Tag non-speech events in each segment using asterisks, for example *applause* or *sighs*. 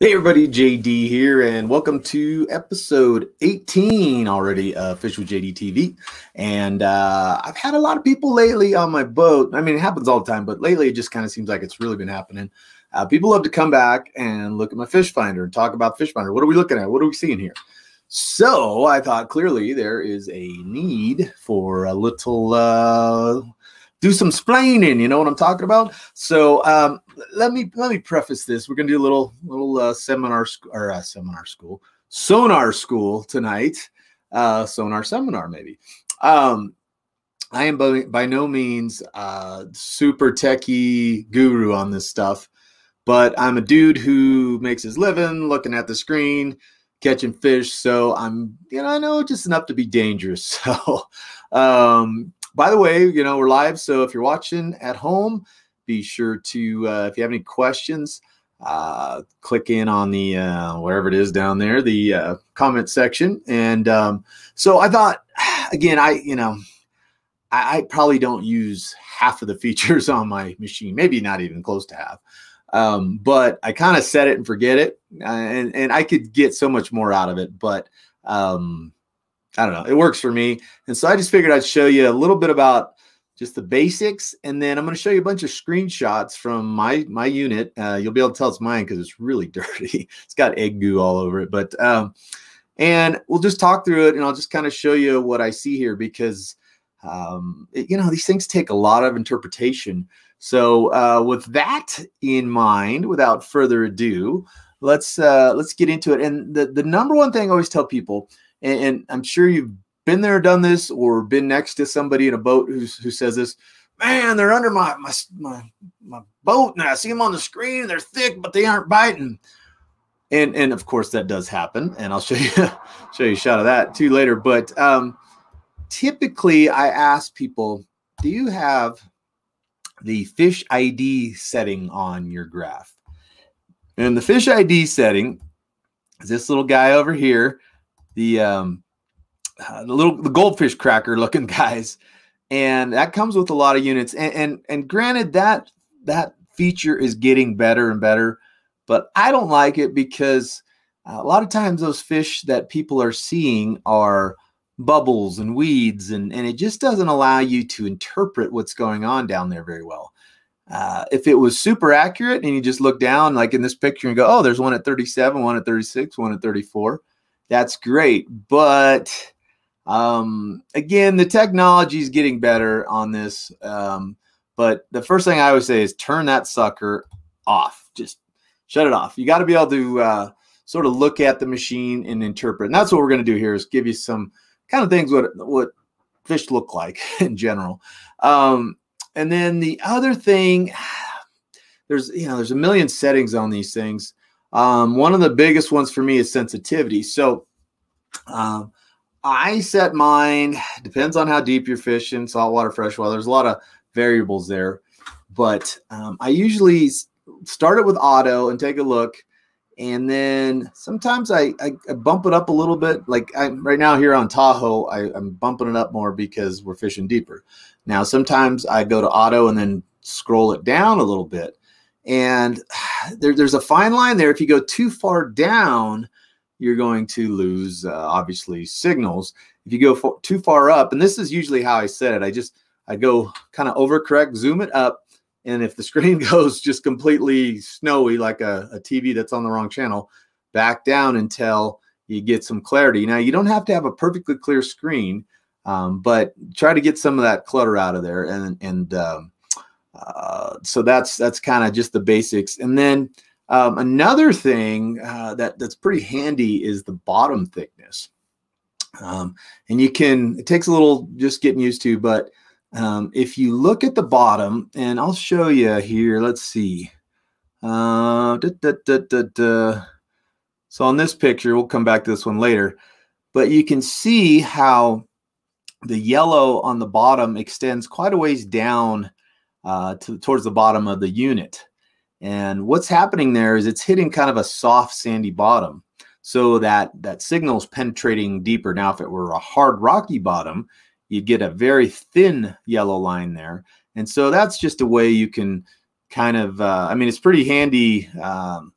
Hey everybody, JD here, and welcome to episode 18 already of Fish with JD TV. And uh, I've had a lot of people lately on my boat. I mean, it happens all the time, but lately it just kind of seems like it's really been happening. Uh, people love to come back and look at my fish finder and talk about fish finder. What are we looking at? What are we seeing here? So I thought clearly there is a need for a little uh, do some splaining. You know what I'm talking about? So um, let me let me preface this. We're gonna do a little little uh, seminar or uh, seminar school sonar school tonight. Uh, sonar seminar maybe. Um, I am by, by no means uh, super techie guru on this stuff, but I'm a dude who makes his living looking at the screen, catching fish. So I'm, you know, I know just enough to be dangerous. *laughs* So, um, by the way, you know, we're live. So if you're watching at home, be sure to, uh, if you have any questions, uh, click in on the, uh, wherever it is down there, the uh, comment section. And um, so I thought, *sighs* again, I, you know, I, I, probably don't use half of the *laughs* features on my machine, maybe not even close to half. Um, but I kind of set it and forget it. Uh, and, and I could get so much more out of it. But, um, I don't know. It works for me. And so I just figured I'd show you a little bit about just the basics. And then I'm going to show you a bunch of screenshots from my, my unit. Uh, you'll be able to tell it's mine because it's really *laughs* dirty. it's got egg goo all over it. But, um, and we'll just talk through it and I'll just kind of show you what I see here because, um, it, you know, these things take a lot of interpretation. So uh, with that in mind, without further ado, let's uh, let's get into it. And the, the number one thing I always tell people – and, and I'm sure you've been there, done this, or been next to somebody in a boat who's, who says this. Man, they're under my my my my boat, and I see them on the screen. They're thick, but they aren't biting. And and of course that does happen, and I'll *laughs* show you show you a shot of that too later. But um, typically, I ask people, "Do you have the fish ID setting on your graph?" And the fish ID setting is this little guy over here the um, uh, the little the goldfish cracker looking *laughs* guys, and that comes with a lot of units. And and, and granted that that feature is getting better and better, but I don't like it because a lot of times those fish that people are seeing are bubbles and weeds and, and it just doesn't allow you to interpret what's going on down there very well uh, if it was super accurate and you just look down like in this picture and go oh there's one at 37 one at 36 one at 34 that's great. But um, again, the technology is getting better on this. Um, but the first thing I would say is turn that sucker off. Just shut it off. You got to be able to uh, sort of look at the machine and interpret. And that's what we're going to do here is give you some kind of things what what fish look like *laughs* in general. Um, and then the other thing, *sighs* there's you know there's a million settings on these things. Um, one of the biggest ones for me is sensitivity. So um, I set mine, depends on how deep you're fishing, saltwater, freshwater. There's a lot of variables there. But um, I usually start it with auto and take a look. And then sometimes I, I, I bump it up a little bit. Like I, right now here on Tahoe, I, I'm bumping it up more because we're fishing deeper. Now, sometimes I go to auto and then scroll it down a little bit. And *sighs* there, there's a fine line there. If you go too far down, you're going to lose uh, obviously signals. If you go for, too far up, and this is usually how I set it, I just I go kind of overcorrect, zoom it up, and if the *laughs* screen goes just completely snowy like a, a TV that's on the wrong channel, back down until you get some clarity. Now you don't have to have a perfectly clear screen, um, but try to get some of that clutter out of there, and and um, uh, so that's that's kind of just the basics. And then um, another thing uh, that that's pretty handy is the bottom thickness. Um, and you can it takes a little just getting used to, but um, if you look at the bottom, and I'll show you here. Let's see. Uh, da, da, da, so on this picture, we'll come back to this one later, but you can see how the yellow on the bottom extends quite a ways down uh, to, towards the bottom of the unit. And what's happening there is it's hitting kind of a soft sandy bottom so that that signal is penetrating deeper. Now, if it were a hard rocky bottom, you'd get a very thin yellow line there. And so that's just a way you can kind of, uh, I mean, it's pretty handy um,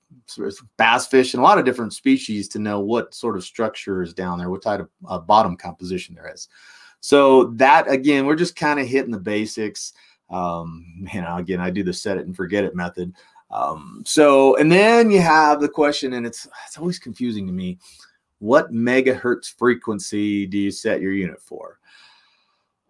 bass fish and a lot of different species to know what sort of structure is down there, what type of uh, bottom composition there is. So that again, we're just kind of hitting the basics. Um, you know, again, I do the set it and forget it method. Um, so, and then you have the question, and it's it's always confusing to me. What megahertz frequency do you set your unit for?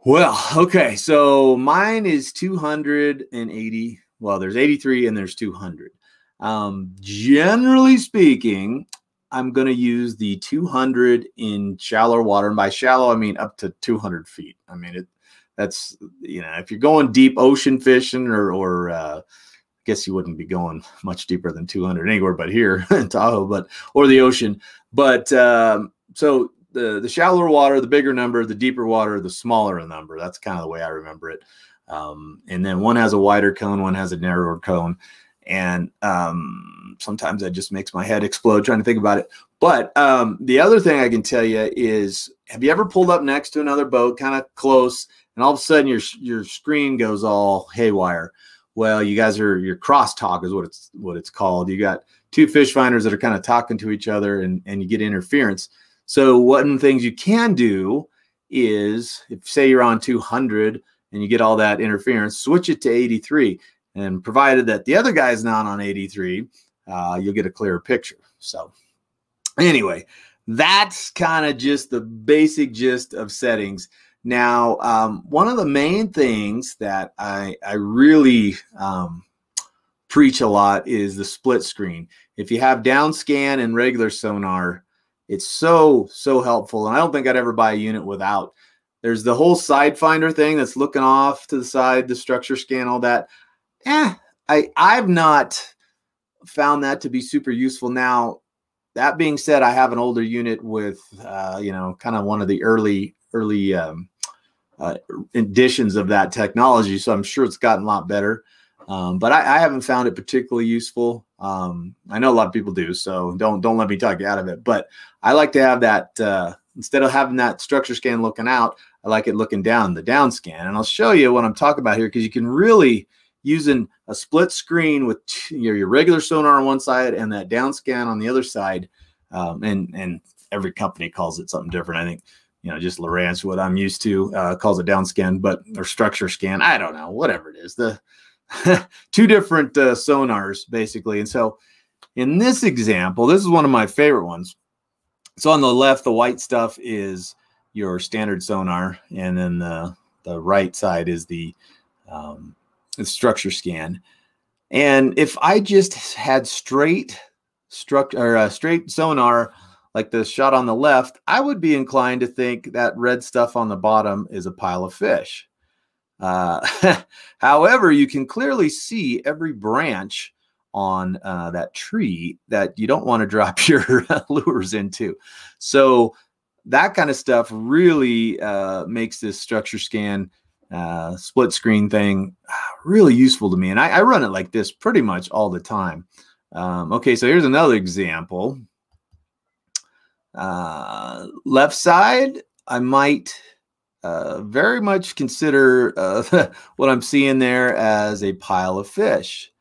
Well, okay, so mine is 280. Well, there's 83 and there's 200. Um, generally speaking, I'm going to use the 200 in shallower water. And by shallow, I mean up to 200 feet. I mean, it that's, you know, if you're going deep ocean fishing or, or, uh, I guess you wouldn't be going much deeper than 200 anywhere but here *laughs* in Tahoe, but, or the ocean. But, um, so the, the shallower water, the bigger number, the deeper water, the smaller number. That's kind of the way I remember it. Um, and then one has a wider cone, one has a narrower cone and um, sometimes that just makes my head explode trying to think about it. But um, the other thing I can tell you is, have you ever pulled up next to another boat, kind of close, and all of a sudden your your screen goes all haywire? Well, you guys are your crosstalk is what it's what it's called. You got two fish finders that are kind of talking to each other, and and you get interference. So one of the things you can do is, if say you're on 200 and you get all that interference, switch it to 83 and provided that the other guy is not on 83, uh, you'll get a clearer picture. So, anyway, that's kind of just the basic gist of settings. Now, um, one of the main things that I, I really um, preach a lot is the split screen. If you have down scan and regular sonar, it's so, so helpful. And I don't think I'd ever buy a unit without. There's the whole side finder thing that's looking off to the side, the structure scan, all that eh, I I've not found that to be super useful. Now, that being said, I have an older unit with uh, you know kind of one of the early early um, uh, editions of that technology, so I'm sure it's gotten a lot better. Um, but I, I, haven't found it particularly useful. Um, I know a lot of people do, so don't don't let me talk you out of it. But I like to have that uh, instead of having that structure scan looking out, I like it looking down the down scan, and I'll show you what I'm talking about here because you can really using a split screen with your, your regular sonar on one side and that down scan on the other side. Um, and and every company calls it something different. I think you know just Lowrance, what I'm used to, uh, calls it down scan, but or structure scan. I don't know, whatever it is. The *laughs* two different uh, sonars basically. And so in this example, this is one of my favorite ones. So on the left, the white stuff is your standard sonar, and then the the right side is the um, structure scan. And if I just had straight structure or uh, straight sonar like the shot on the left, I would be inclined to think that red stuff on the bottom is a pile of fish. Uh, *laughs* however, you can clearly see every branch on uh, that tree that you don't want to drop *laughs* your lures into. So that kind of stuff really uh, makes this structure scan uh, split screen thing really useful to me. And I, I, run it like this pretty much all the time. Um, okay, so here's another example. Uh, left side, I might uh, very much consider uh, *laughs* what I'm seeing there as a pile of fish.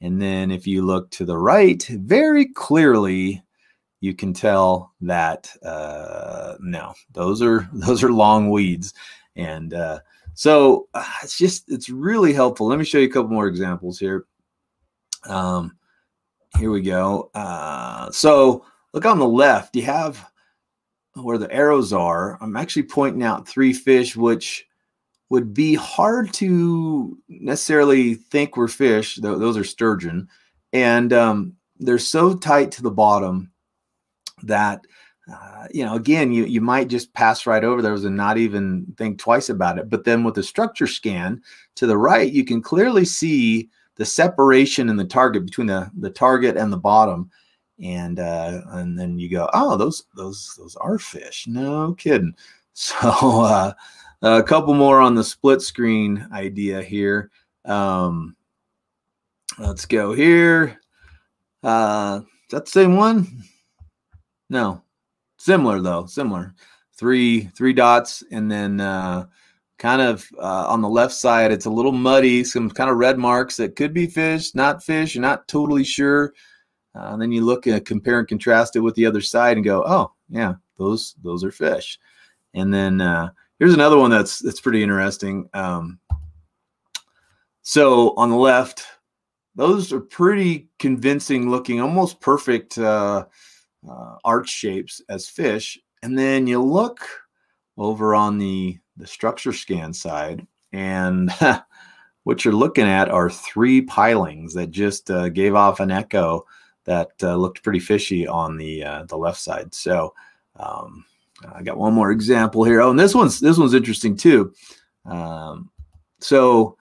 And then if you look to the right, very clearly, you can tell that uh, no, those are *laughs* those are long weeds, and uh, so uh, it's just, it's really helpful. Let me show you a couple more examples here. Um, here we go. Uh, so look on the left, you have where the arrows are. I'm actually pointing out three fish, which would be hard to necessarily think were fish. Those are sturgeon. And um, they're so tight to the bottom that uh, you know, again, you you might just pass right over those and not even think twice about it. But then with the structure scan to the right, you can clearly see the separation in the target between the the target and the bottom, and uh, and then you go, oh, those those those are fish. No kidding. *laughs* So uh, a couple more on the split screen idea here. Um, let's go here. Uh, is that the same one? No, Similar though, similar. Three three dots, and then uh, kind of uh, on the left side, it's a little muddy. Some kind of red marks that could be fish, not fish. You're not totally sure. Uh, and then you look at compare and contrast it with the other side and go, oh yeah, those those are fish. And then uh, here's another one that's that's pretty interesting. Um, so on the left, those are pretty convincing looking, almost perfect uh, uh, arch shapes as fish. And then you look over on the the structure scan side, and *laughs* what you're looking at are three pilings that just uh, gave off an echo that uh, looked pretty fishy on the uh, the left side. So um, I got one more example here. Oh, and this one's this one's interesting too. Um, so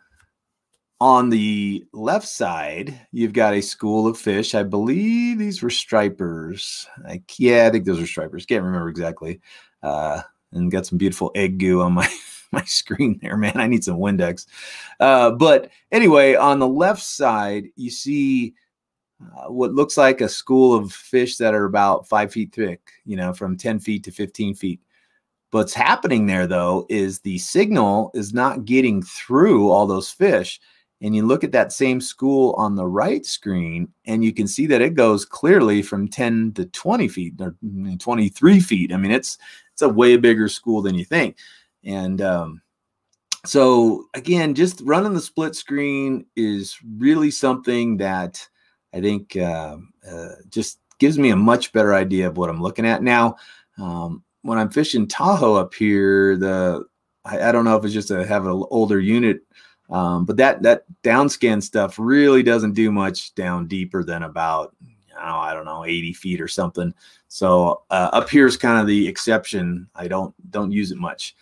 on the left side, you've got a school of fish. I believe these were stripers. I, yeah, I think those are stripers. Can't remember exactly. Uh, and got some beautiful egg goo on my *laughs* my screen there, man. I need some Windex. Uh, but anyway, on the left side, you see uh, what looks like a school of fish that are about five feet thick, you know, from 10 feet to 15 feet. What's happening there, though, is the signal is not getting through all those fish. And you look at that same school on the right screen, and you can see that it goes clearly from 10 to 20 feet or 23 feet. I mean, it's it's a way bigger school than you think. And um, so again, just running the split screen is really something that I think uh, uh, just gives me a much better idea of what I'm looking at. Now, um, when I'm fishing Tahoe up here, the I, I don't know if it's just a have an older unit, um, but that that downscan stuff really doesn't do much down deeper than about oh, I don't know 80 feet or something. So uh, up here is kind of the exception. I don't don't use it much.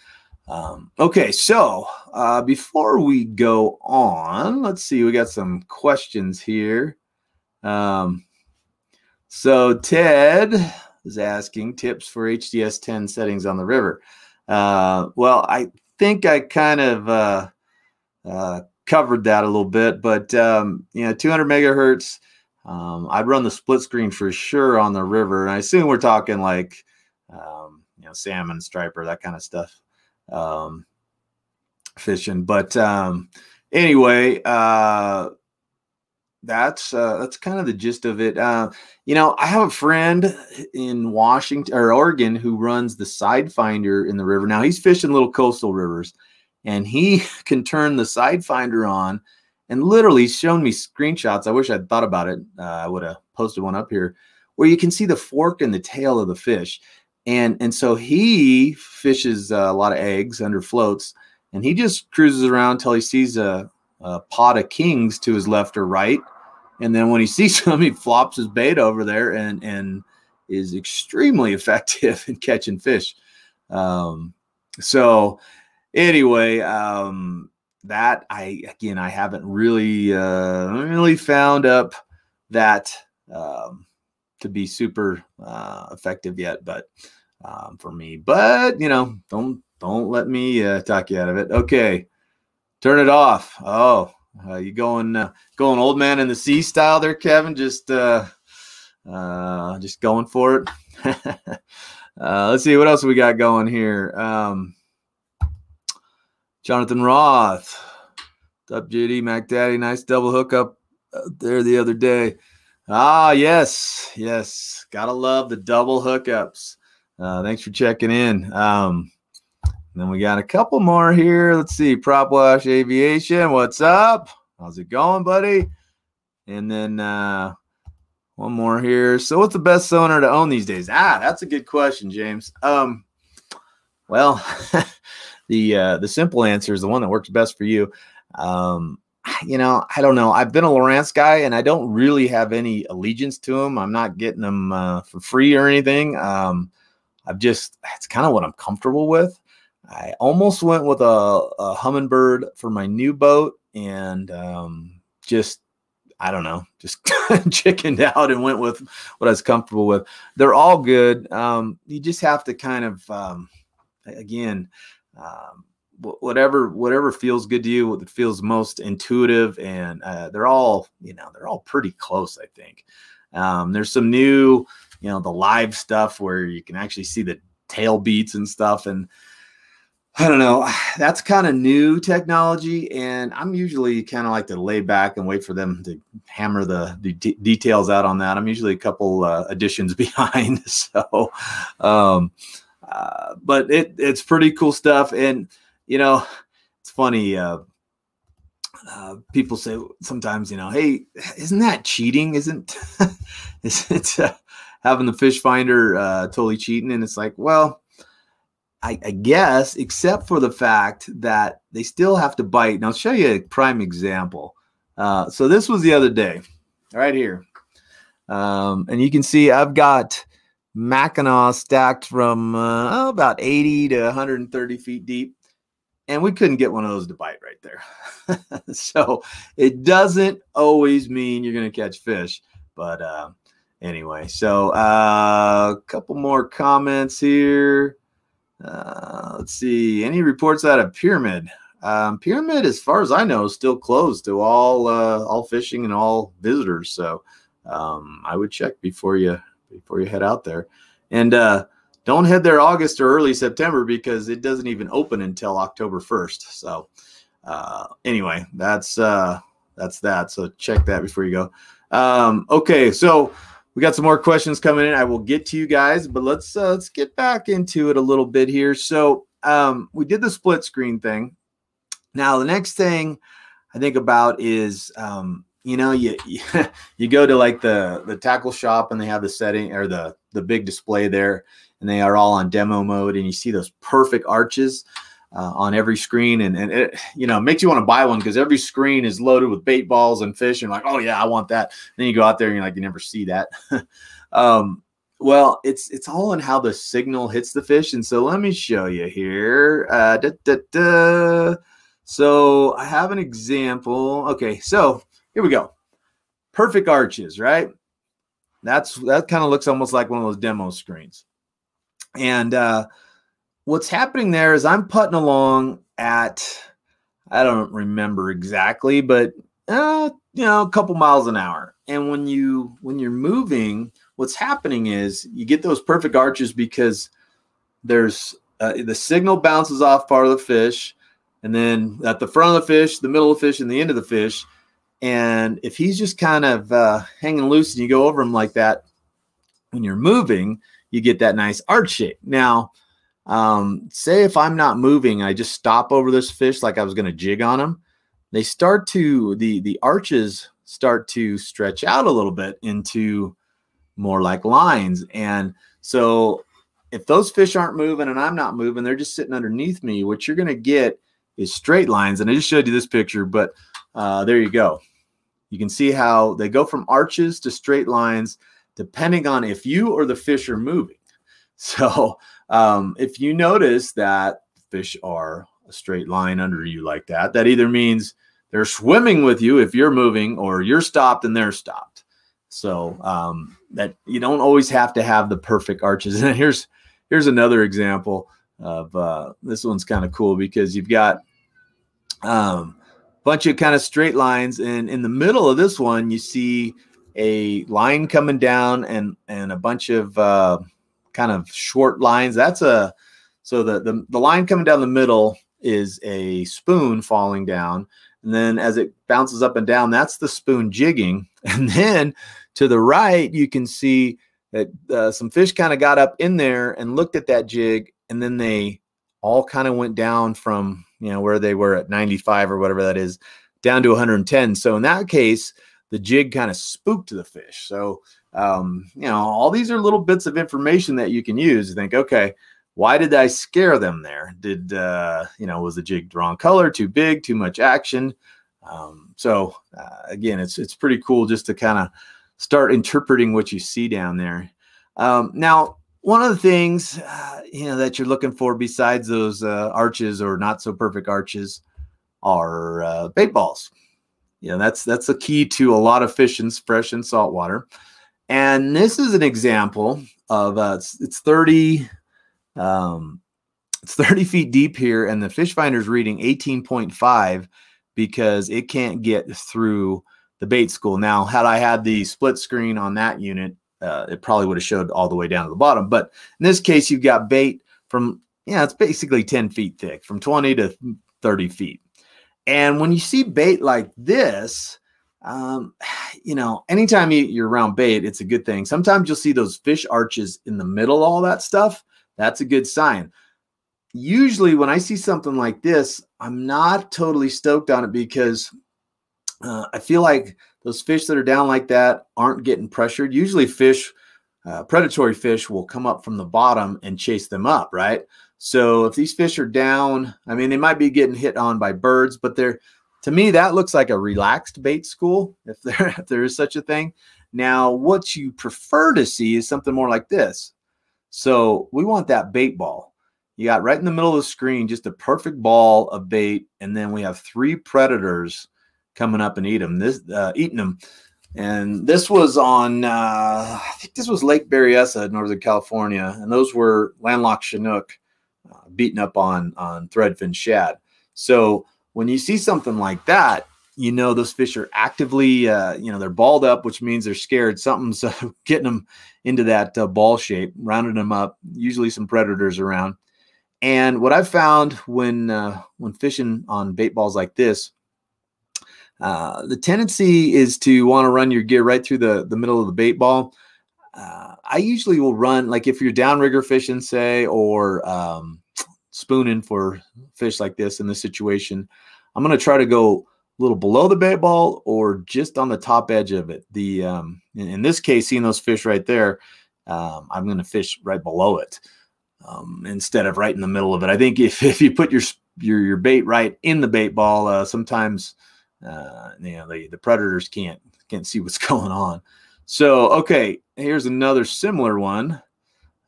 Um, okay, so uh, before we go on, let's see. We got some questions here. Um, so Ted is asking tips for HDS 10 settings on the river. Uh, well, I think I kind of uh, uh, covered that a little bit, but um, you know, 200 megahertz. Um, I'd run the split screen for sure on the river, and I assume we're talking like um, you know salmon, striper, that kind of stuff, um, fishing. But um, anyway, uh, that's uh, that's kind of the gist of it. Uh, you know, I have a friend in Washington or Oregon who runs the Sidefinder in the river. Now he's fishing little coastal rivers, and he *laughs* can turn the Sidefinder on, and literally shown me screenshots. I wish I'd thought about it. Uh, I would have posted one up here where you can see the fork and the tail of the fish, and and so he fishes uh, a lot of eggs under floats, and he just cruises around till he sees a a pot of kings to his left or right. And then when he *laughs* sees them, he flops his bait over there and and is extremely *laughs* effective in catching fish. Um, so anyway, um, that I again I haven't really uh, really found up that um, to be super uh, effective yet, but um, for me, but you know, don't don't let me uh, talk you out of it. Okay. Turn it off. Oh, uh, you going uh, going old man in the sea style there, Kevin? Just uh, uh, just going for it. *laughs* uh, let's see what else we got going here. Um, Jonathan Roth, up, JD Mac Daddy? Nice double hookup there the other day. Ah, yes, yes. Gotta love the double hookups. Uh, thanks for checking in. Um, and then we got a couple more here. Let's see. Prop Wash Aviation. What's up? How's it going, buddy? And then uh, one more here. So, what's the best sonar to own these days? Ah, that's a good question, James. Um, well, *laughs* the uh, the simple answer is the one that works best for you. Um, you know, I don't know. I've been a Lowrance guy, and I don't really have any allegiance to them. I'm not getting them uh, for free or anything. Um, I've just it's kind of what I'm comfortable with. I almost went with a, a Humminbird for my new boat and um, just, I don't know, just *laughs* chickened out and went with what I was comfortable with. They're all good. Um, you just have to kind of, um, again, um, whatever whatever feels good to you what feels most intuitive and uh, they're all you know they're all pretty close i think um, there's some new you know the live stuff where you can actually see the tail beats and stuff and I don't know. *sighs* That's kind of new technology, and I'm usually kind of like to lay back and wait for them to hammer the, the d- details out on that. I'm usually a couple uh, additions *laughs* behind, so. Um, uh, but it it's pretty cool stuff, and you know, it's funny. Uh, uh, people say sometimes, you know, hey, isn't that cheating? Isn't *laughs* isn't uh, having the fish finder uh, totally cheating? And it's like, well, I, I, guess, except for the fact that they still have to bite. And I'll show you a prime example. Uh, so this was the other day, right here, um, and you can see I've got Mackinaw stacked from uh, oh, about 80 to 130 feet deep and we couldn't get one of those to bite right there. *laughs* so it doesn't always mean you're going to catch fish. But uh, anyway, so uh, a couple more comments here. Uh, let's see. Any reports out of Pyramid? Um, Pyramid, as far as I know, is still closed to all uh, all fishing and all visitors. So um, I would check before you before you head out there. And uh, don't head there August or early September because it doesn't even open until October 1st. So uh, anyway, that's uh, that's that. So check that before you go. Um, okay, so we got some more questions coming in. I will get to you guys, but let's uh, let's get back into it a little bit here. So um, we did the split screen thing. Now the next thing I think about is um, you know you *laughs* you go to like the the tackle shop and they have the setting or the the big display there and they are all on demo mode and you see those perfect arches uh, on every screen and, and it you know makes you want to buy one because every screen is loaded with bait balls and fish and like oh yeah i want that. And then you go out there and you're like you never see that. *laughs* Um, well it's it's all in how the signal hits the fish and so let me show you here uh, da, da, da. so i have an example okay so here we go. Perfect arches right? That's that kind of looks almost like one of those demo screens. And uh, what's happening there is I'm putting along at, I don't remember exactly, but uh, you know, a couple miles an hour. And when you when you're moving, what's happening is you get those perfect arches because there's uh, the signal bounces off part of the fish, and then at the front of the fish, the middle of the fish, and the end of the fish. And if he's just kind of uh, hanging loose and you go over him like that, when you're moving, you get that nice arch shape. Now, um, say if I'm not moving, I just stop over this fish like I was going to jig on them. They start to the the arches start to stretch out a little bit into more like lines, and so if those fish aren't moving and I'm not moving, they're just sitting underneath me. What you're going to get is straight lines, and I just showed you this picture, but uh, there you go. You can see how they go from arches to straight lines depending on if you or the fish are moving. *laughs* So um, if you notice that fish are a straight line under you like that, that either means they're swimming with you if you're moving or you're stopped and they're stopped. So um, that you don't always have to have the perfect arches. *laughs* And here's here's another example of uh, this one's kind of cool because you've got um, a bunch of kind of straight lines, and in the middle of this one, you see a line coming down and and a bunch of uh, kind of short lines. That's a so the, the the line coming down the middle is a spoon falling down, and then as it bounces up and down, that's the spoon jigging. *laughs* And then to the right, you can see that uh, some fish kind of got up in there and looked at that jig, and then they all kind of went down from you know where they were at 95 or whatever that is down to 110. So in that case, the jig kind of spooked the fish. So, um, you know, all these are little bits of information that you can use to think, okay, why did I scare them there? Did, uh, you know, was the jig wrong color, too big, too much action? Um, so uh, again, it's, it's pretty cool just to kind of start interpreting what you see down there. Um, now, one of the things, uh, you know, that you're looking for besides those uh, arches or not so perfect arches are uh, bait balls. You know, that's that's a key to a lot of fish in fresh and salt saltwater. And this is an example of uh, it's, it's 30 um, it's 30 feet deep here, and the fish finder's reading 18.5 because it can't get through the bait school. Now, had I had the split screen on that unit, uh, it probably would have showed all the way down to the bottom. But in this case, you've got bait from yeah, it's basically 10 feet thick, from 20 to 30 feet. And when you see bait like this, um, *sighs* you know, anytime you, are around bait, it's a good thing. Sometimes you'll see those fish arches in the middle, all that stuff. That's a good sign. Usually, when I see something like this, I'm not totally stoked on it because uh, I feel like those fish that are down like that aren't getting pressured. Usually, fish, uh, predatory fish, will come up from the bottom and chase them up, right? So if these fish are down, I mean, they might be getting hit on by birds, but they're to me that looks like a relaxed bait school, if *laughs* there if there is such a thing. Now, what you prefer to see is something more like this. So we want that bait ball. You got right in the middle of the screen, just a perfect ball of bait, and then we have three predators coming up and eat them. This uh, eating them. And this was on, uh, I think this was Lake Berryessa, Northern California, and those were landlocked Chinook uh, beaten up on on threadfin shad. So when you see something like that, you know those fish are actively, uh, you know, they're balled up, which means they're scared. Something's *laughs* uh, getting them into that uh, ball shape, rounding them up. Usually some predators around. And what I've found when uh, when fishing on bait balls like this, uh, the tendency is to want to run your gear right through the the middle of the bait ball. Uh, I usually will run like if you're downrigger fishing, say, or um, spooning for fish like this in this situation, I'm going to try to go a little below the bait ball or just on the top edge of it. The um, in, in this case, seeing those fish right there, um, I'm going to fish right below it um, instead of right in the middle of it. I think if, *laughs* if you put your your your bait right in the bait ball, uh, sometimes uh, you know the the predators can't can't see what's *laughs* going on. So okay, here's another similar one.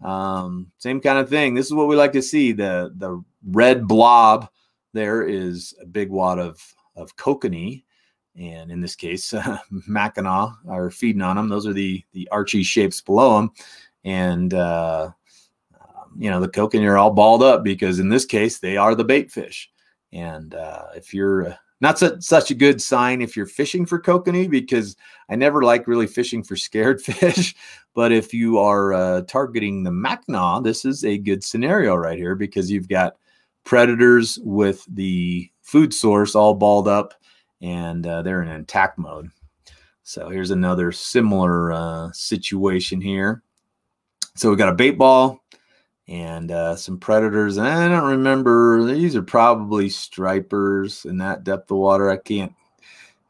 Um, same kind of thing. This is what we like to see. The the red blob there is a big wad of of kokanee, and in this case, *laughs* uh, mackinaw are feeding on them. Those are the the archy shapes below them, and uh, um, you know the kokanee are all balled up because in this case they are the bait fish. And uh, if you're not such, a good sign if you're fishing for kokanee because I never like really fishing for scared *laughs* fish. But if you are uh, targeting the Mackinaw, this is a good scenario right here because you've got predators with the food source all balled up and uh, they're in attack mode. So here's another similar uh, situation here. So we've got a bait ball, and uh, some predators. And I don't remember; these are probably stripers in that depth of water. I can't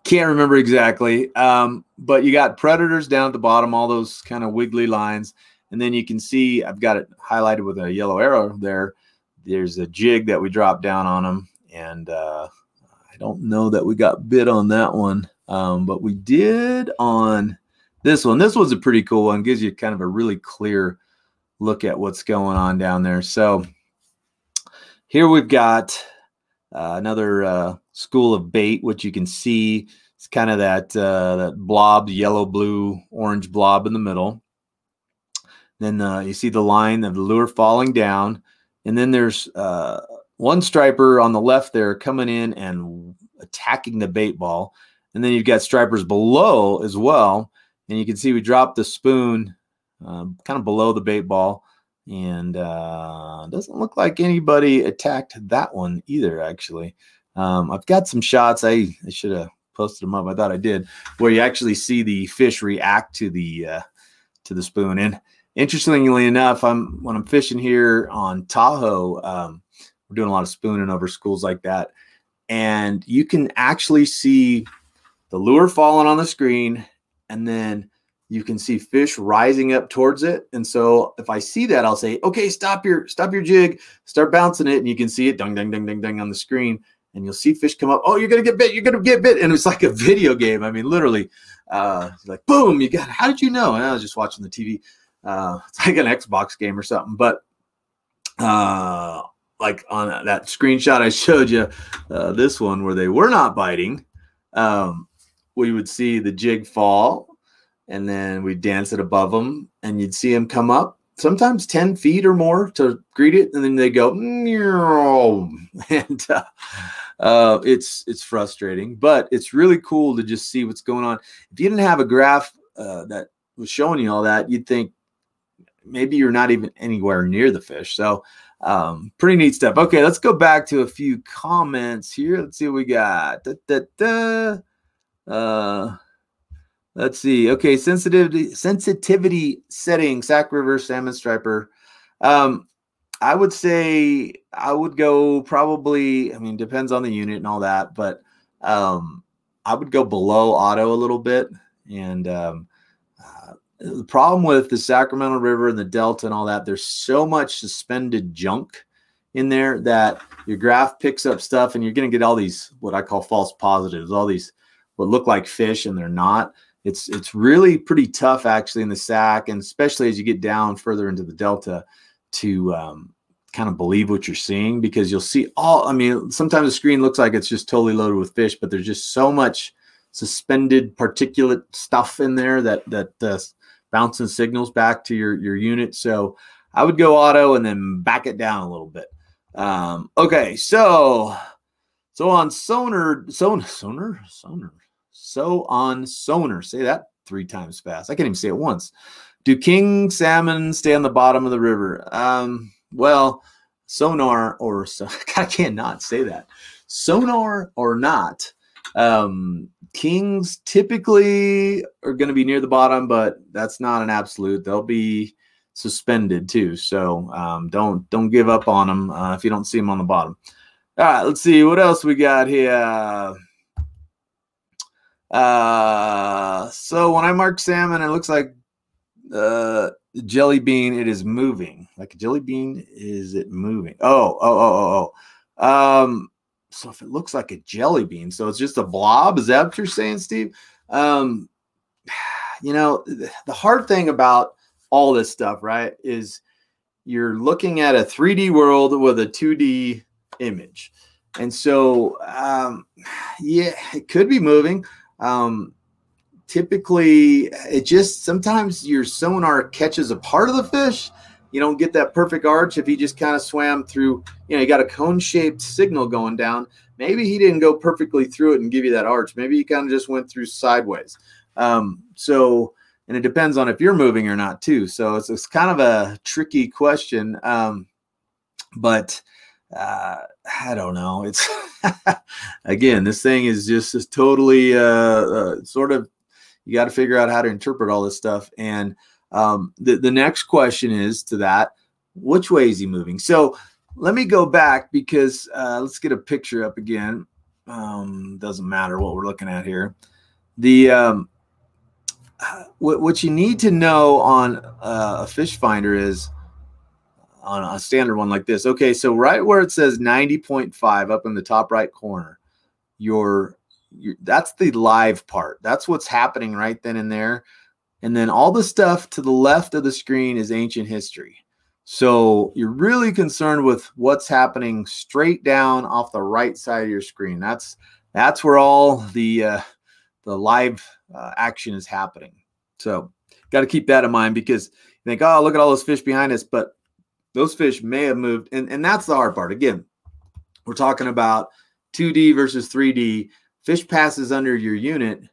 can't remember exactly. Um, but you got predators down at the bottom, all those kind of wiggly lines, and then you can see I've got it highlighted with a yellow arrow there. There's a jig that we dropped down on them, and uh, I don't know that we got bit on that one, um, but we did on this one. This was a pretty cool one. Gives you kind of a really clear look at what's going on down there. So here we've got uh, another uh, school of bait, which you can see it's kind of that uh, that blob, yellow, blue, orange blob in the middle. Then uh, you see the line of the lure falling down, and then there's uh, one striper on the left there coming in and attacking the bait ball, and then you've got stripers below as well. And you can see we dropped the spoon um, kind of below the bait ball. And uh, doesn't look like anybody attacked that one either, actually. Um, I've got some shots. I, I should have posted them up. I thought I did, where you actually see the fish react to the uh, to the spoon. And interestingly enough, I'm when I'm fishing here on Tahoe, um, we're doing a lot of spooning over schools like that, and you can actually see the lure falling on the screen, and then you can see fish rising up towards it. And so if I see that, I'll say, okay, stop your stop your jig, start bouncing it, and you can see it dung dung dung dung dung on the screen. And you'll see fish come up. Oh, you're gonna get bit. You're gonna get bit. And it's like a *laughs* video game. I mean, literally, uh, like boom, you got. How did you know? And I was just watching the TV. Uh, *laughs* it's like an Xbox game or something. But uh, like on that screenshot I showed you, uh, this one where they were not biting, um, we would see the jig fall and then we'd dance it above them, and you'd see them come up, sometimes 10 feet or more to greet it, and then they go, *laughs* and uh, uh, it's it's frustrating, but it's really cool to just see what's going on. If you didn't have a graph uh, that was showing you all that, you'd think maybe you're not even anywhere near the fish. So um, pretty neat stuff. Okay, let's go back to a few comments here. Let's see what we got. Da, da, da. Let's see. Okay, sensitivity sensitivity setting Sac River salmon striper. Um, I would say I would go probably. I mean, depends on the unit and all that, but um, I would go below auto a little bit. And um, uh, the problem with the Sacramento River and the Delta and all that, there's so much suspended junk in there that your graph picks up stuff, and you're going to get all these what I call false positives, all these what look like fish and they're not. It's it's really pretty tough actually in the sac, and especially as you get down further into the delta, to um, kind of believe what you're seeing because you'll see all. I mean, sometimes the screen looks like it's just totally loaded with fish, but there's just so much suspended particulate stuff in there that that uh, bouncing signals back to your your unit. So I would go auto and then back it down a little bit. Um, okay, so so on sonar, sonar, sonar, sonar, so on sonar. Say that three times fast. I can't even say it once. Do king salmon stay on the bottom of the river? Um, well, sonar or *laughs* so, I cannot say that. Sonar or not, um, kings typically are going to be near the bottom, but that's not an absolute. They'll be suspended too. So um, don't don't give up on them uh, if you don't see them on the bottom. All right, let's see what else we got here. Uh, so when I mark salmon, it looks like uh, jelly bean. It is moving like a jelly bean. Is it moving? Oh, oh, oh, oh, oh. Um, so if it looks like a jelly bean, so it's just a blob. Is that what you're saying, Steve? Um, *sighs* you know, the hard thing about all this stuff, right, is you're looking at a 3D world with a 2D image. And so, um, *sighs* yeah, it could be moving. Um, typically, it just sometimes your sonar catches a part of the fish. You don't get that perfect arch if he just kind of swam through, you know, you got a cone shaped signal going down. Maybe he didn't go perfectly through it and give you that arch. Maybe he kind of just went through sideways. Um, so, and it depends on if you're moving or not, too. So it's, it's kind of a tricky question. Um, but, uh, I don't know. It's *laughs* again, this thing is just is totally uh, uh, sort of. You got to figure out how to interpret all this stuff. And um, the the next question is to that: which way is he moving? So let me go back because uh, let's get a picture up again. Um, doesn't matter what we're looking at here. The um, uh, what, what you need to know on uh, a fish finder is on a standard one like this. Okay, so right where it says 90.5 up in the top right corner, your, that's the live part. That's what's happening right then and there. And then all the stuff to the left of the screen is ancient history. So you're really concerned with what's happening straight down off the right side of your screen. That's that's where all the uh, the live uh, action is happening. So got to keep that in mind because you think, oh, look at all those fish behind us, but those fish may have moved. And, and that's the hard part. Again, we're talking about 2D versus 3D. Fish passes under your unit.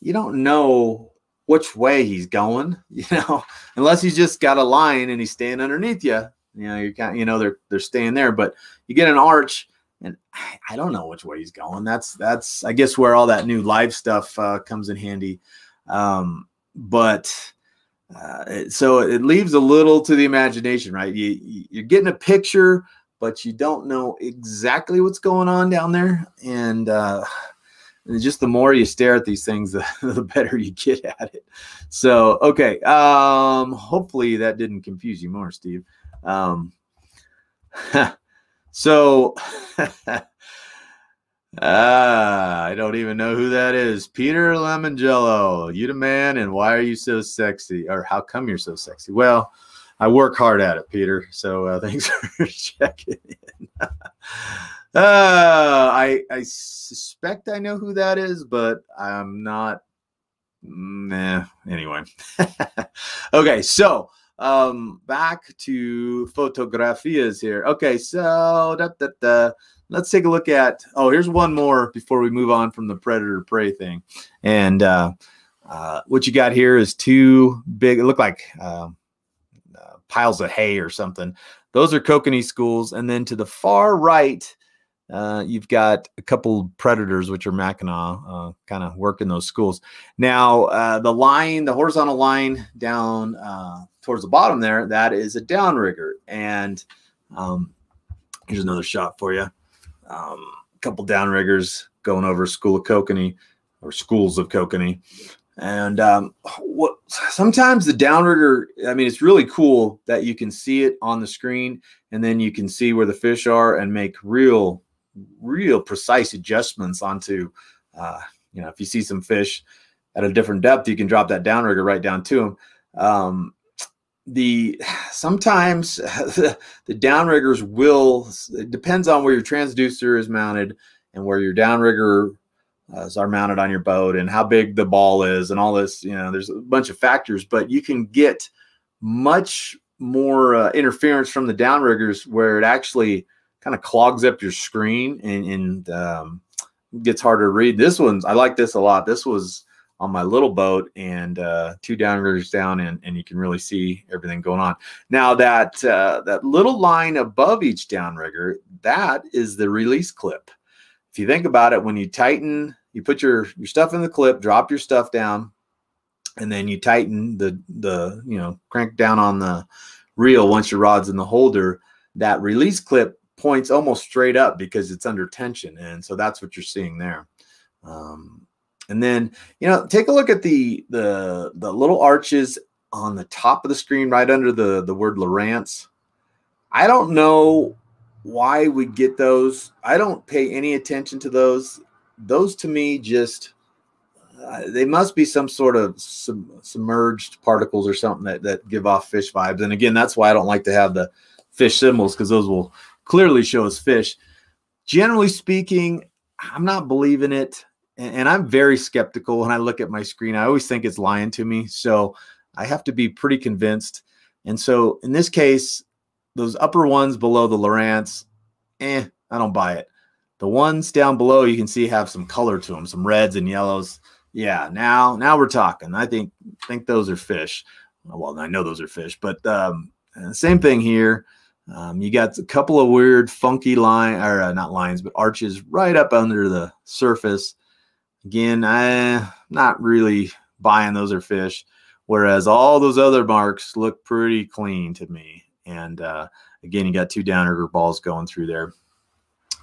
You don't know which way he's going, *laughs* you know, unless he's just got a line and he's staying underneath you. You know, you kind you know they're they're staying there, but you get an arch, and I don't know which way he's going. That's that's I guess where all that new live stuff uh, comes in handy. Um, but uh, so it leaves a little to the imagination, right? You, you're getting a picture, but you don't know exactly what's going on down there. And, uh, and just the more you stare at these things, *laughs* the, the better you get at it. So, okay. Um, hopefully that didn't confuse you more, Steve. Um, *laughs* so *laughs* Ah, I don't even know who that is. Peter Lemongello, you the man, and why are you so sexy? Or how come you're so sexy? Well, I work hard at it, Peter. So uh, *laughs* thanks for checking in. *laughs* uh, I I suspect I know who that is, but I'm not. Nah. Anyway, *laughs* okay. So um, back to photografias here. Okay, so da, da, da let's take a look at oh here's one more before we move on from the predator prey thing and uh, uh, what you got here is two big it look like uh, uh, piles of hay or something. Those are kokanee schools. And then to the far right, uh, you've got a couple predators, which are Mackinaw, uh, kind of working those schools. Now, uh, the line, the horizontal line down uh, towards the bottom there, that is a downrigger. And um, here's another shot for you. Um, a couple downriggers going over school of kokanee or schools of kokanee. And um, what sometimes the downrigger, I mean, it's really cool that you can see it on the screen and then you can see where the fish are and make real real precise adjustments onto, uh, you know, if you see some fish at a different depth, you can drop that downrigger right down to them. Um, the sometimes the, *laughs* the downriggers will it depends on where your transducer is mounted and where your downrigger uh, are mounted on your boat and how big the ball is and all this you know there's a bunch of factors but you can get much more uh, interference from the downriggers where it actually kind of clogs up your screen and, and um, gets harder to read. This one's I like this a lot. This was on my little boat and uh, two downriggers down, and, and you can really see everything going on. Now that uh, that little line above each downrigger, that is the release clip. If you think about it, when you tighten, you put your your stuff in the clip, drop your stuff down, and then you tighten the the you know crank down on the reel once your rod's in the holder. That release clip points almost straight up because it's under tension. And so that's what you're seeing there. Um, and then, you know, take a look at the, the, the little arches on the top of the screen, right under the, the word Lowrance. I don't know why we get those. I don't pay any attention to those. Those to me just, uh, they must be some sort of sub, submerged particles or something that, that give off fish vibes. And again, that's why I don't like to have the fish symbols because those will clearly shows fish. Generally speaking, I'm not believing it. And I'm very skeptical when I look at my screen. I always think it's lying to me. So I have to be pretty convinced. And so in this case, those upper ones below the Lowrance, eh, I don't buy it. The ones down below you can see have some color to them, some reds and yellows. Yeah, now now we're talking. I think think those are fish. Well, I know those are fish, but um, same thing here. Um, you got a couple of weird, funky line or uh, not lines, but arches right up under the surface. Again, I'm not really buying those are fish, whereas all those other marks look pretty clean to me. And uh, again, you got two downrigger balls going through there.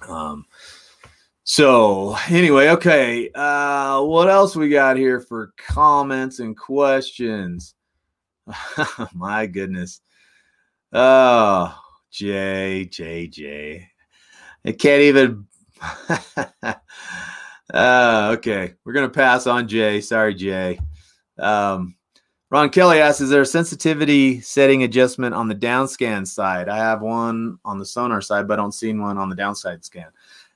Um, so anyway, okay. Uh, what else we got here for comments and questions? *laughs* My goodness. Oh, J, J, J. It can't even. uh, *laughs* okay, we're gonna pass on Jay. Sorry, Jay. Um, Ron Kelly asks, "Is there a sensitivity setting adjustment on the downscan side? I have one on the sonar side, but I don't see one on the downside scan.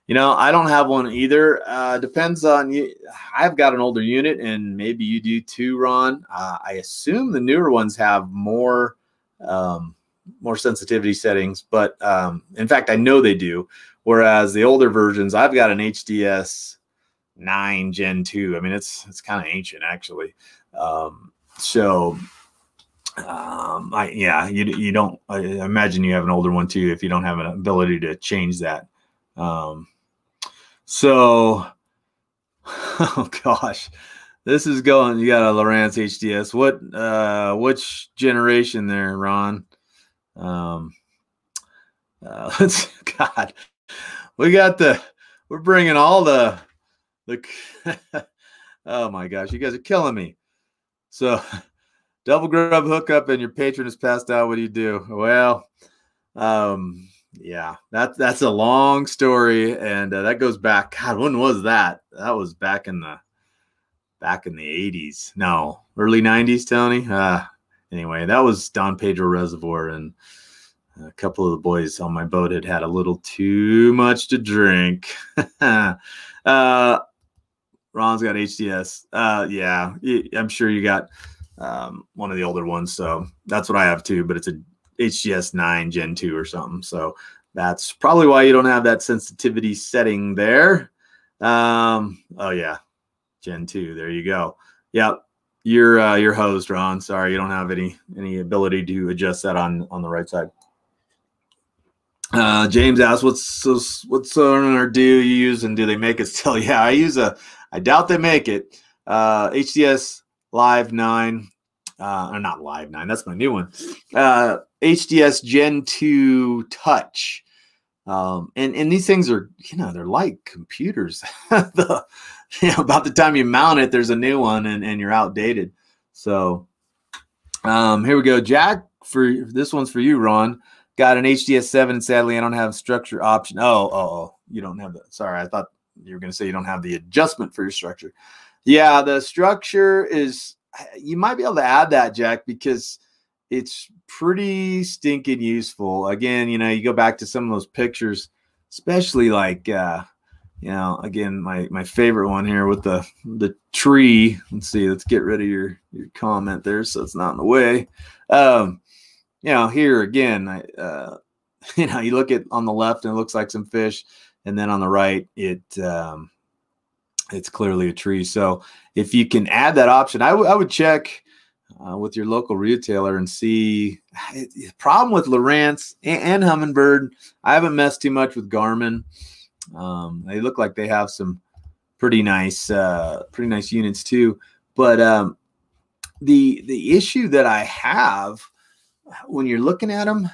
You know, I don't have one either. Uh, depends on you. I've got an older unit, and maybe you do too, Ron. Uh, I assume the newer ones have more." Um, more sensitivity settings, but um, in fact, I know they do. Whereas the older versions, I've got an HDS 9 Gen 2. I mean, it's it's kind of ancient actually. Um, so, um, I yeah, you you don't. I imagine you have an older one too if you don't have an ability to change that. Um, so, *laughs* oh gosh, this is going. You got a Lowrance HDS. What uh, which generation there, Ron? Um, uh, *laughs* let's God, we got the we're bringing all the the. *laughs* oh my gosh, you guys are killing me. So, *laughs* double grub hookup and your patron is passed out. What do you do? Well, um, yeah, that's that's a long story, and uh, that goes back. God, when was that? That was back in the back in the 80s. No, early 90s, Tony. Uh, anyway, that was Don Pedro Reservoir, and a couple of the boys on my boat had had a little too much to drink. *laughs* uh, Ron's got HDS. Uh, yeah, I'm sure you got um, one of the older ones, so that's what I have too. But it's a HDS 9 Gen 2 or something, so that's probably why you don't have that sensitivity setting there. Um, oh yeah, Gen 2. There you go. Yep your uh, your host, Ron. Sorry, you don't have any any ability to adjust that on on the right side. Uh, James asks, "What's what's sonar do you use, and do they make it still?" Yeah, I use a. I doubt they make it. Uh, HDS Live Nine, uh, or not Live Nine. That's my new one. Uh, HDS Gen Two Touch. Um, and and these things are you know they're like computers. *laughs* the, *laughs* you know, about the time you mount it, there's a new one, and, and you're outdated. So um, here we go, Jack. For this one's for you, Ron. Got an HDS seven. Sadly, I don't have structure option. Oh, oh, oh, you don't have that. Sorry, I thought you were going to say you don't have the adjustment for your structure. Yeah, the structure is. You might be able to add that, Jack, because it's pretty stinking useful. Again, you know, you go back to some of those pictures, especially like uh, you know, again, my my favorite one here with the the tree. Let's see, let's get rid of your your comment there so it's not in the way. Um, you know, here again, I uh, *laughs* you know, you look at on the left and it looks like some fish, and then on the right, it um it's clearly a tree. So if you can add that option, I, I would check uh, with your local retailer and see. The *sighs* problem with Lowrance and, and, I haven't messed too much with Garmin. Um, they look like they have some pretty nice, uh, pretty nice units too. But um, the the issue that I have when you're looking at them,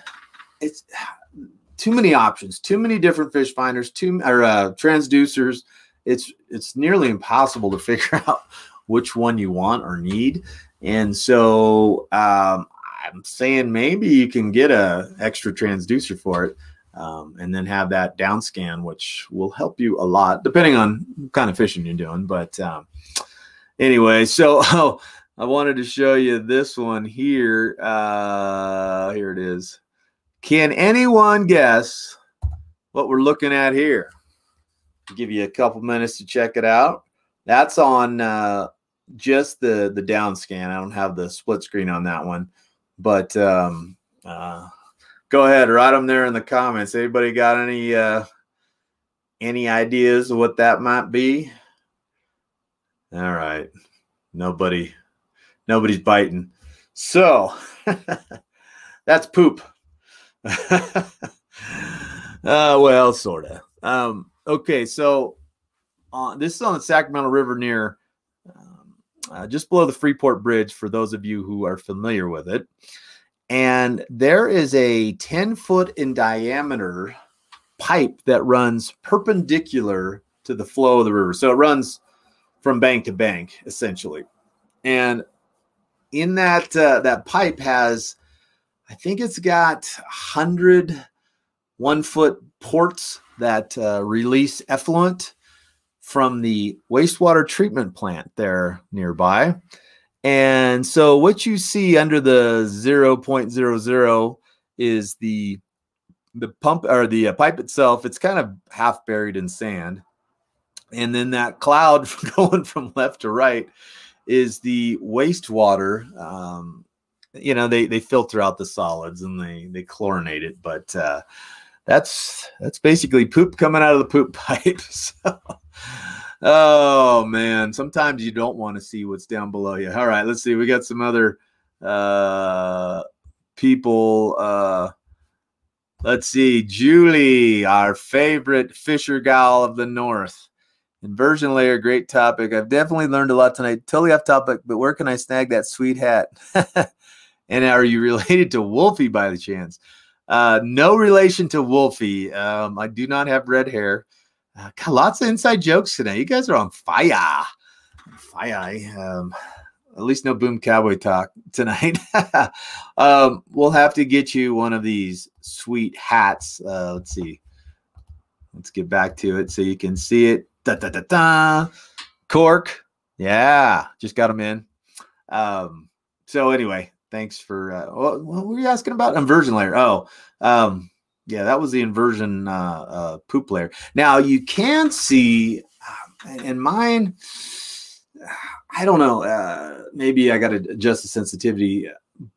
it's too many options, too many different fish finders, too or uh, transducers. It's it's nearly impossible to *laughs* figure out which one you want or need. And so um, I'm saying maybe you can get a extra transducer for it. Um, and then have that down scan, which will help you a lot, depending on kind of fishing you're doing. But um, anyway, *laughs* so oh, I wanted to show you this one here. Uh, here it is. Can anyone guess what we're looking at here? I'll give you a couple minutes to check it out. That's on uh, just the the down scan. I don't have the split screen on that one, but um, uh, go ahead, write them there in the comments. Anybody got any uh, any ideas of what that might be? All right, nobody, nobody's biting. So *laughs* that's poop. *laughs* uh, well, sorta. Um, okay, so uh, this is on the Sacramento River near uh, just below the Freeport Bridge, for those of you who are familiar with it. And there is a 10 foot in diameter pipe that runs perpendicular to the flow of the river. So it runs from bank to bank, essentially. And in that uh, that pipe has, I think it's got 100 one foot ports that uh, release effluent from the wastewater treatment plant there nearby. And so what you see under the 0.00 is the the pump or the uh, pipe itself. It's kind of half buried in sand. And then that cloud *laughs* going from left to right is the wastewater. Um, you know, they they filter out the solids and they they chlorinate it, but uh, that's that's basically poop coming out of the poop *laughs* pipe. So *laughs* oh man, sometimes you don't want to see what's down below you. All right, let's see. We got some other uh people uh let's see. Julie our favorite fisher gal of the north. Inversion layer great topic. I've definitely learned a lot tonight. Totally off topic but where can i snag that sweet hat? *laughs* And are you related to wolfie by the chance? Uh no relation to wolfie. Um i do not have red hair uh, lots of inside jokes today. You guys are on fire. Fire. Um, at least no boom cowboy talk tonight. *laughs* um, we'll have to get you one of these sweet hats. Uh, let's see. Let's get back to it so you can see it. Da da da da. Cork. Yeah, just got them in. Um, so anyway, thanks for uh, what, what were you asking about? Inversion layer. Oh, um, yeah, that was the inversion uh, uh, poop layer. Now you can see uh, in mine. I don't know. Uh, maybe I got to adjust the sensitivity,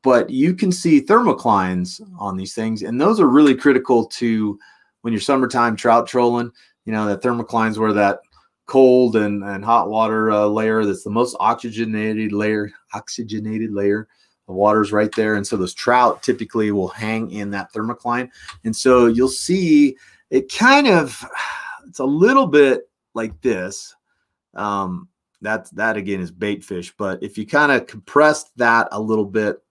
but you can see thermoclines on these things, and those are really critical to when you're summertime trout trolling. You know that thermoclines where that cold and, and hot water uh, layer that's the most oxygenated layer, oxygenated layer. The water's right there. And so those trout typically will hang in that thermocline. And so you'll see it kind of, *sighs* it's a little bit like this. Um, that, that again is bait fish. But if you kind of compress that a little bit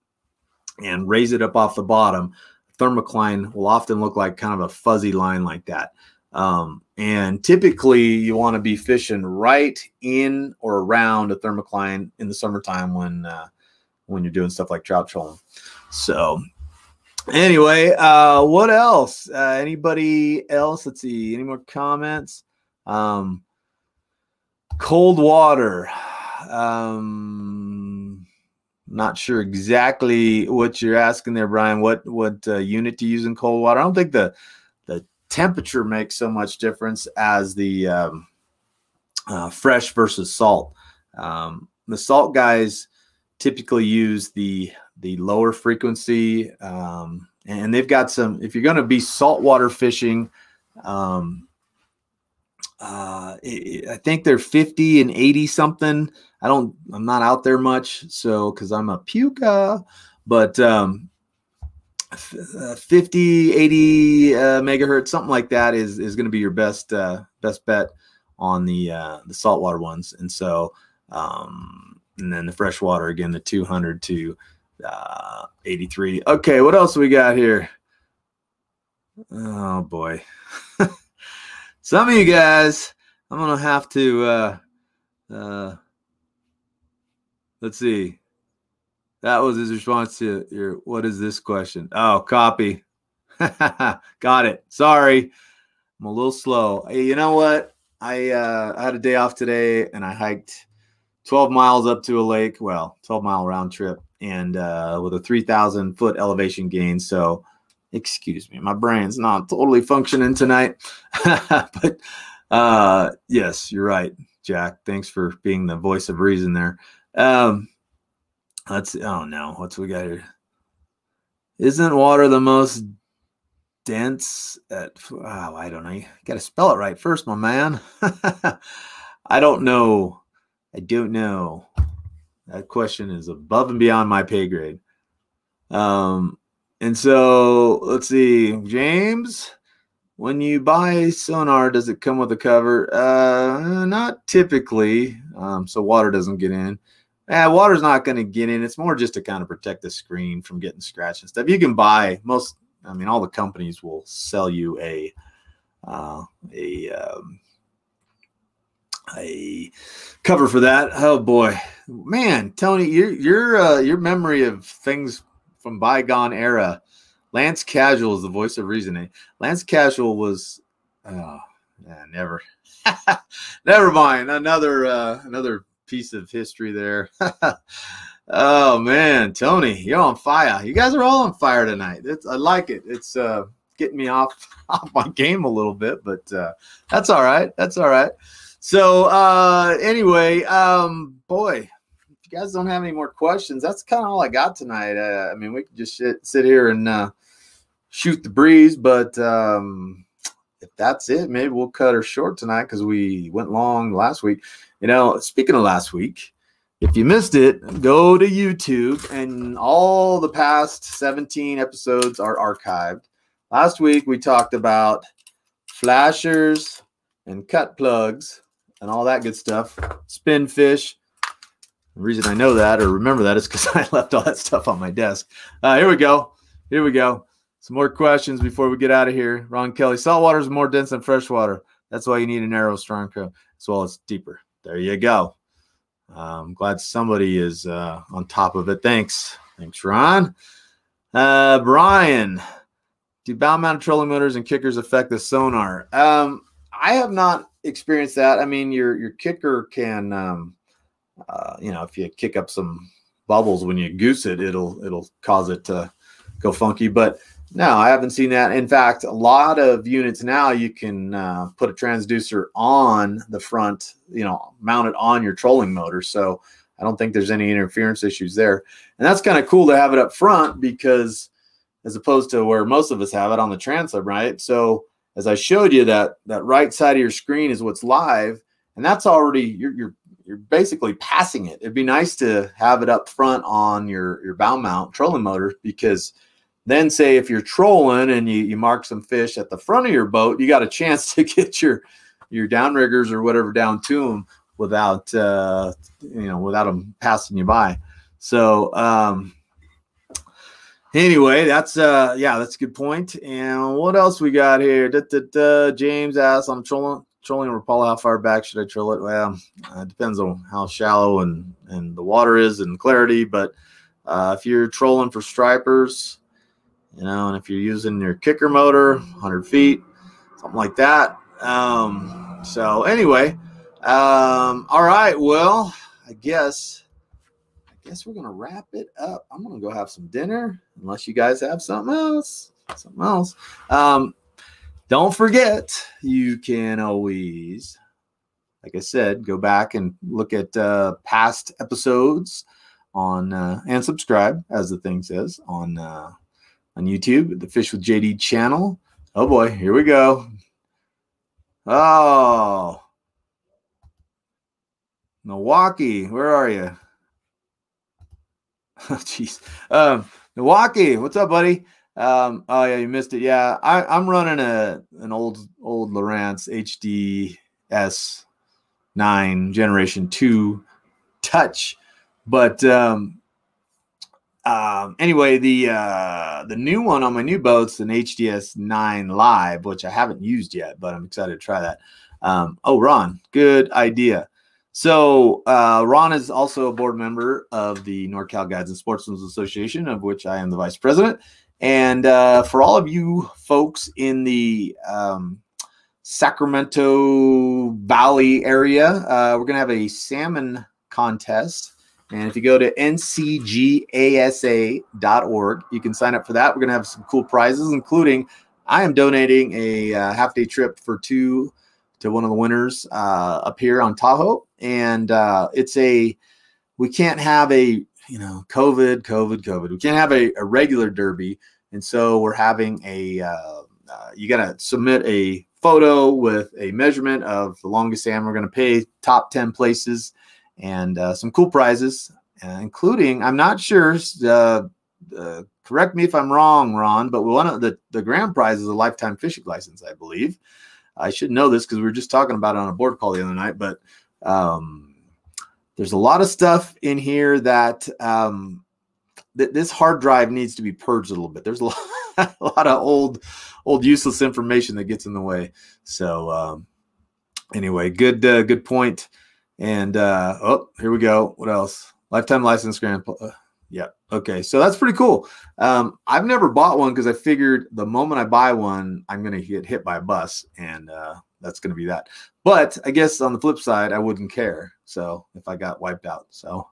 and raise it up off the bottom, thermocline will often look like kind of a fuzzy line like that. Um, and typically, you want to be fishing right in or around a thermocline in the summertime when uh, when you're doing stuff like trout trolling. So, anyway, uh, what else? Uh, anybody else? Let's see. Any more comments? Um, cold water. Um, not sure exactly what you're asking there, Brian. What what uh, unit to use in cold water? I don't think the the temperature makes so much difference as the um, uh, fresh versus salt. Um, the salt guys typically use the the lower frequency, um, and they've got some. If you're going to be saltwater fishing, um, uh, I think they're 50 and 80 something. I don't. I'm not out there much, so because I'm a puka, but um, 50 80 uh, megahertz something like that is is going to be your best uh, best bet on the uh, the saltwater ones and so um, and then the freshwater again the 200 to uh, 83 okay what else we got here oh boy *laughs* some of you guys i'm gonna have to uh uh let's see that was his response to your what is this question? Oh, copy. *laughs* Got it. Sorry. I'm a little slow. Hey, you know what? I uh, I had a day off today and I hiked 12 miles up to a lake. Well, 12 mile round trip and uh, with a 3,000 foot elevation gain. So, excuse me, my brain's not totally functioning tonight. *laughs* but uh, yes, you're right, Jack. Thanks for being the voice of reason there. Um, Let's oh no, what's we got here? Isn't water the most dense at oh, I don't know. You gotta spell it right first, my man. *laughs* I don't know. I don't know. That question is above and beyond my pay grade. Um, and so let's see, James. When you buy sonar, does it come with a cover? Uh, not typically. Um, so water doesn't get in. Yeah, water's not going to get in. It's more just to kind of protect the screen from getting scratched and stuff. You can buy most. I mean, all the companies will sell you a uh, a um, a cover for that. Oh boy, man, Tony, your your uh, your memory of things from bygone era. Lance Casual is the voice of reasoning. Lance Casual was, oh, yeah, never, *laughs* never mind. Another uh, another piece of history there. *laughs* oh man, Tony, you're on fire. You guys are all on fire tonight. It's, I like it. It's uh, getting me off *laughs* off my game a little bit, but uh, that's all right. That's all right. So uh, anyway, um, boy, if you guys don't have any more questions, that's kind of all I got tonight. Uh, I mean, we could just sit, here and uh, shoot the breeze, but um, if that's it, maybe we'll cut her short tonight because we went long last week. You know, speaking of last week, if you missed it, go to YouTube and all the past 17 episodes are archived. Last week we talked about flashers and cut plugs and all that good stuff. Spin fish. The reason I know that or remember that is because *laughs* I left all that stuff on my desk. Uh, here we go. Here we go. Some more questions before we get out of here. Ron Kelly, saltwater is more dense than freshwater. That's why you need a narrow, strong current as well as deeper. There you go. I'm glad somebody is uh, on top of it. Thanks. Thanks, Ron. Uh, Brian, do bow mounted trolling motors and kickers affect the sonar? Um, I have not experienced that. I mean, your your kicker can, um, uh, you know, if you kick up some bubbles when you goose it, it'll it'll cause it to go funky. But no, I haven't seen that. In fact, a lot of units now you can uh, put a transducer on the front, you know, mount it on your trolling motor. So I don't think there's any interference issues there. And that's kind of cool to have it up front because as opposed to where most of us have it on the transom, right? So as I showed you that that right side of your screen is what's live and that's already you're you're you're basically passing it. It'd be nice to have it up front on your your bow mount trolling motor because then say if you're trolling and you, you mark some fish at the front of your boat, you got a chance *laughs* to get your your downriggers or whatever down to them without uh, you know without them passing you by. So um, anyway, that's uh yeah, that's a good point. And what else we got here? Da, da, da. James asks, I'm trolling trolling Rapala, how far back should I troll it? Well, uh, it depends on how shallow and and the water is and clarity. But uh, if you're trolling for stripers, you know, and if you're using your kicker motor, 100 feet, something like that. Um, so anyway, um, all right. Well, I guess guess we're gonna wrap it up. I'm gonna go have some dinner, unless you guys have something else. Something else. Um, don't forget, you can always, like I said, go back and look at uh, past episodes on uh, and subscribe, as the thing says on uh, on YouTube, the Fish with JD channel. Oh boy, here we go. Oh, Milwaukee, where are you? *laughs* Jeez, um, Milwaukee, what's up, buddy? Um, oh yeah, you missed it. Yeah, I, am running a an old old Lowrance HDS nine generation two touch, but um, um, anyway, the uh, the new one on my new boat's an HDS nine live, which I haven't used yet, but I'm excited to try that. Um, oh, Ron, good idea. So uh, Ron is also a board member of the NorCal Guides and Sportsmen's Association, of which I am the vice president. And uh, for all of you folks in the um, Sacramento Valley area, uh, we're going to have a salmon contest. And if you go to ncgasa.org, you can sign up for that. We're going to have some cool prizes, including I am donating a uh, half day trip for two to one of the winners uh, up here on Tahoe. And uh, it's a, we can't have a you know, COVID, COVID, COVID. We can't have a, a regular derby. And so we're having a, uh, uh, you got to submit a photo with a measurement of the longest salmon. We're going to pay top 10 places and uh, some cool prizes, uh, including, I'm not sure, correct me if I'm wrong, Ron, but one of the, the grand prize is a lifetime fishing license, I believe. I should know this because we were just talking about it on a board call the other night, but um, there's a lot of stuff in here that um, th- this hard drive needs to be purged a little bit. There's a *laughs* lot, a lot of old, old useless information that gets in the way. So um, anyway, good, uh, good point. And uh, oh, here we go. What else? Lifetime license grant. Uh, yeah. Okay. So that's pretty cool. Um, I've never bought one because I figured the moment I buy one, I'm going to get hit by a bus, and uh, that's going to be that. But I guess on the flip side, I wouldn't care. So if I got wiped out, so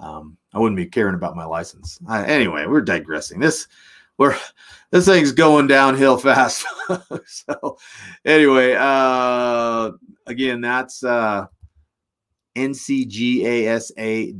um, I wouldn't be caring about my license. Uh, anyway, we're digressing. This we're this thing's going downhill *laughs* fast. so anyway, uh, again, that's uh, ncgasa.org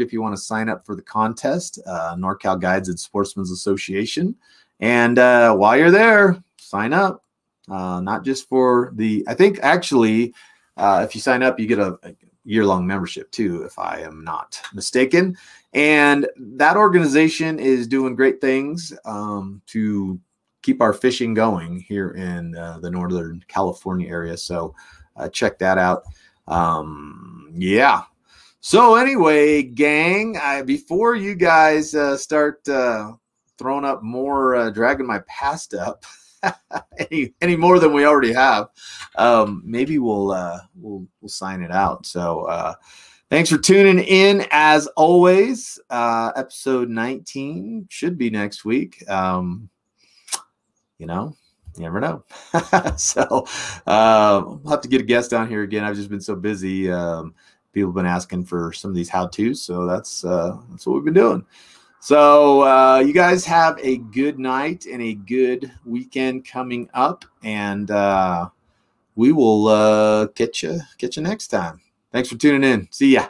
if you want to sign up for the contest, uh, NorCal Guides and Sportsmen's Association. And uh, while you're there, sign up. Uh, not just for the, I think actually, uh, if you sign up, you get a, a year long membership too, if I am not mistaken. And that organization is doing great things um, to keep our fishing going here in uh, the Northern California area. So uh, check that out. Um, yeah. So anyway, gang, I, before you guys uh, start uh, throwing up more, uh, dragging my past up. *laughs* any any more than we already have, um, maybe we'll uh, we'll we'll sign it out. So uh, thanks for tuning in. As always, uh, episode 19 should be next week. Um, you know, you never know. *laughs* so uh, I'll have to get a guest down here again. I've just been so busy. Um, people have been asking for some of these how tos, so that's uh, that's what we've been doing. So uh, you guys have a good night and a good weekend coming up, and uh, we will uh, catch you catch you next time. Thanks for tuning in. See ya.